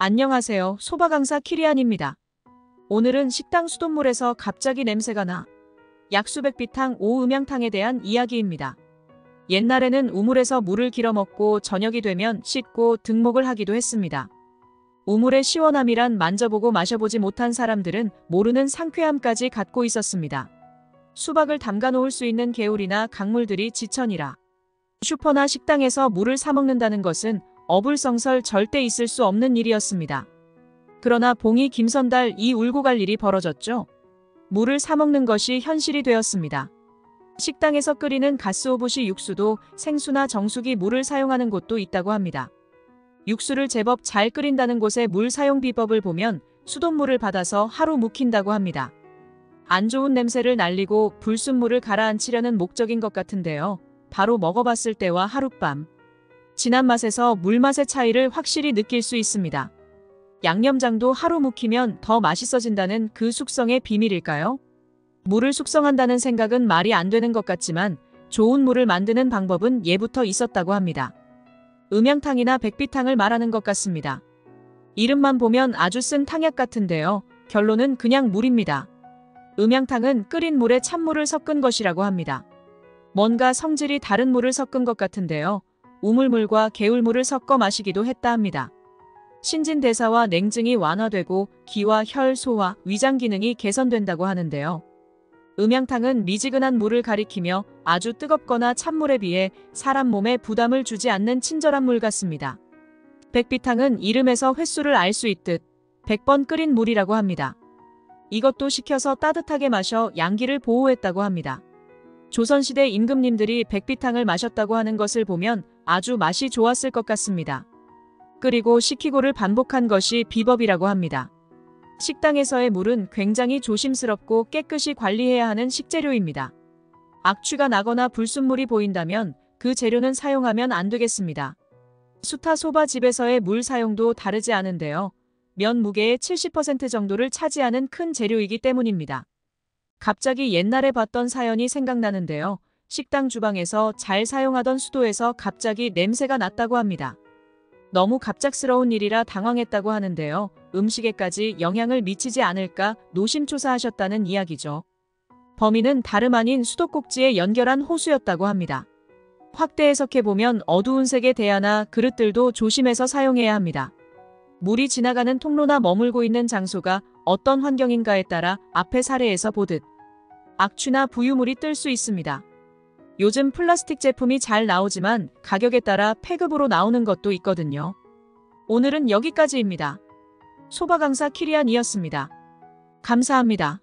안녕하세요. 소바 강사 키리안입니다. 오늘은 식당 수돗물에서 갑자기 냄새가 나 약수백비탕 오음양탕에 대한 이야기입니다. 옛날에는 우물에서 물을 길어 먹고 저녁이 되면 씻고 등목을 하기도 했습니다. 우물의 시원함이란 만져보고 마셔보지 못한 사람들은 모르는 상쾌함까지 갖고 있었습니다. 수박을 담가 놓을 수 있는 개울이나 강물들이 지천이라. 슈퍼나 식당에서 물을 사 먹는다는 것은 어불성설 절대 있을 수 없는 일이었습니다. 그러나 봉이 김선달 이 울고 갈 일이 벌어졌죠. 물을 사 먹는 것이 현실이 되었습니다. 식당에서 끓이는 가스오부시 육수도 생수나 정수기 물을 사용하는 곳도 있다고 합니다. 육수를 제법 잘 끓인다는 곳의 물 사용 비법을 보면 수돗물을 받아서 하루 묵힌다고 합니다. 안 좋은 냄새를 날리고 불순물을 가라앉히려는 목적인 것 같은데요. 바로 먹어봤을 때와 하룻밤. 진한 맛에서 물맛의 차이를 확실히 느낄 수 있습니다. 양념장도 하루 묵히면 더 맛있어진다는 그 숙성의 비밀일까요? 물을 숙성한다는 생각은 말이 안 되는 것 같지만 좋은 물을 만드는 방법은 예부터 있었다고 합니다. 음양탕이나 백비탕을 말하는 것 같습니다. 이름만 보면 아주 쓴 탕약 같은데요. 결론은 그냥 물입니다. 음양탕은 끓인 물에 찬물을 섞은 것이라고 합니다. 뭔가 성질이 다른 물을 섞은 것 같은데요. 우물물과 개울물을 섞어 마시기도 했다 합니다. 신진대사와 냉증이 완화되고 기와 혈, 소화, 위장 기능이 개선된다고 하는데요. 음양탕은 미지근한 물을 가리키며 아주 뜨겁거나 찬물에 비해 사람 몸에 부담을 주지 않는 친절한 물 같습니다. 백비탕은 이름에서 횟수를 알 수 있듯 100번 끓인 물이라고 합니다. 이것도 식혀서 따뜻하게 마셔 양기를 보호했다고 합니다. 조선시대 임금님들이 백비탕을 마셨다고 하는 것을 보면 아주 맛이 좋았을 것 같습니다. 끓이고 식히고를 반복한 것이 비법이라고 합니다. 식당에서의 물은 굉장히 조심스럽고 깨끗이 관리해야 하는 식재료입니다. 악취가 나거나 불순물이 보인다면 그 재료는 사용하면 안 되겠습니다. 수타 소바 집에서의 물 사용도 다르지 않은데요. 면 무게의 70% 정도를 차지하는 큰 재료이기 때문입니다. 갑자기 옛날에 봤던 사연이 생각나는데요. 식당 주방에서 잘 사용하던 수도에서 갑자기 냄새가 났다고 합니다. 너무 갑작스러운 일이라 당황했다고 하는데요. 음식에까지 영향을 미치지 않을까 노심초사하셨다는 이야기죠. 범인은 다름 아닌 수도꼭지에 연결한 호수였다고 합니다. 확대 해석해보면 어두운 색의 대야나 그릇들도 조심해서 사용해야 합니다. 물이 지나가는 통로나 머물고 있는 장소가 어떤 환경인가에 따라 앞의 사례에서 보듯 악취나 부유물이 뜰 수 있습니다. 요즘 플라스틱 제품이 잘 나오지만 가격에 따라 폐급으로 나오는 것도 있거든요. 오늘은 여기까지입니다. 소바 강사 키리안이었습니다. 감사합니다.